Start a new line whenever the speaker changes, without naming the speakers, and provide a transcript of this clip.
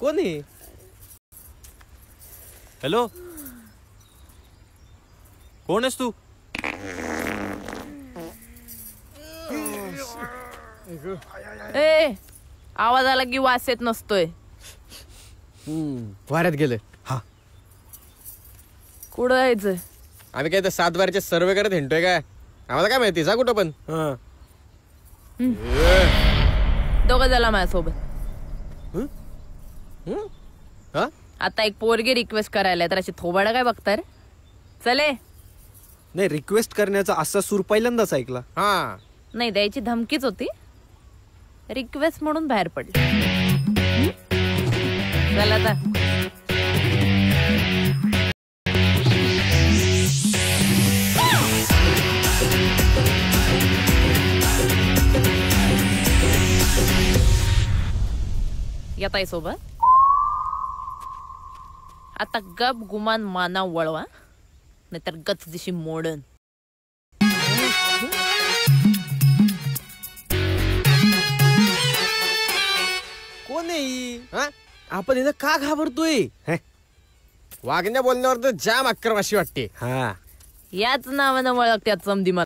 कोण आहे? हॅलो कोण आहेस तू?
ए आवाज आला की वास येत नसतोय.
वाऱ्यात गेले
कुठं जायचंय
आम्ही काय तर सात बारचे सर्वे करत हिंडतोय काय? आम्हाला काय माहिती? जा कुठं पण.
हा
दोघं झाला माझ्यासोबत.
हा?
आता एक पोरगी रिक्वेस्ट करायला तर अशी थोबाडा काय बघताय रे? चले.
नाही रिक्वेस्ट करण्याचा असा सूर पहिल्यांदाच ऐकला.
हा.
नाही द्यायची धमकीच होती. रिक्वेस्ट म्हणून बाहेर पडली? चल आता. येताय सोबत. आता गप गुमान माना वळवा नाहीतर गच दिशी मोडन.
कोण आहे ही?
हा?
आपण हिला का घाबरतोय?
वाघण्या बोलण्यावर तर जाम अक्रम अशी वाटते.
हा.
याच नावानं ओळखत्यात समधी मला